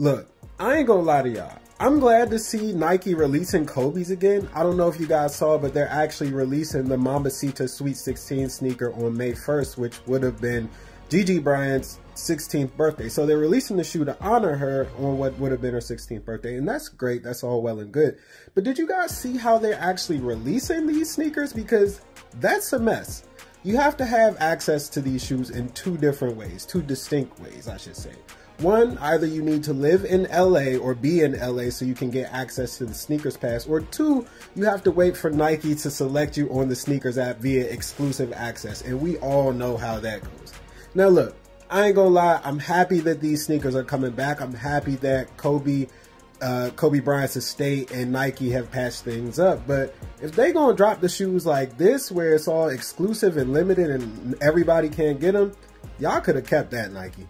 Look, I ain't gonna lie to y'all. I'm glad to see Nike releasing Kobe's again. I don't know if you guys saw, but they're actually releasing the Mambacita Sweet 16 sneaker on May 1st, which would have been Gigi Bryant's 16th birthday. So they're releasing the shoe to honor her on what would have been her 16th birthday. And that's great. That's all well and good. But did you guys see how they're actually releasing these sneakers? Because that's a mess. You have to have access to these shoes in two different ways, two distinct ways, I should say. One, either you need to live in LA or be in LA so you can get access to the SNKRS pass, or two, you have to wait for Nike to select you on the SNKRS app via exclusive access. And we all know how that goes. Now, look, I ain't gonna lie, I'm happy that these sneakers are coming back. I'm happy that Kobe. Uh, Kobe Bryant's estate and Nike have patched things up, but if they gonna drop the shoes like this, where it's all exclusive and limited and everybody can't get them, y'all could have kept that Nike.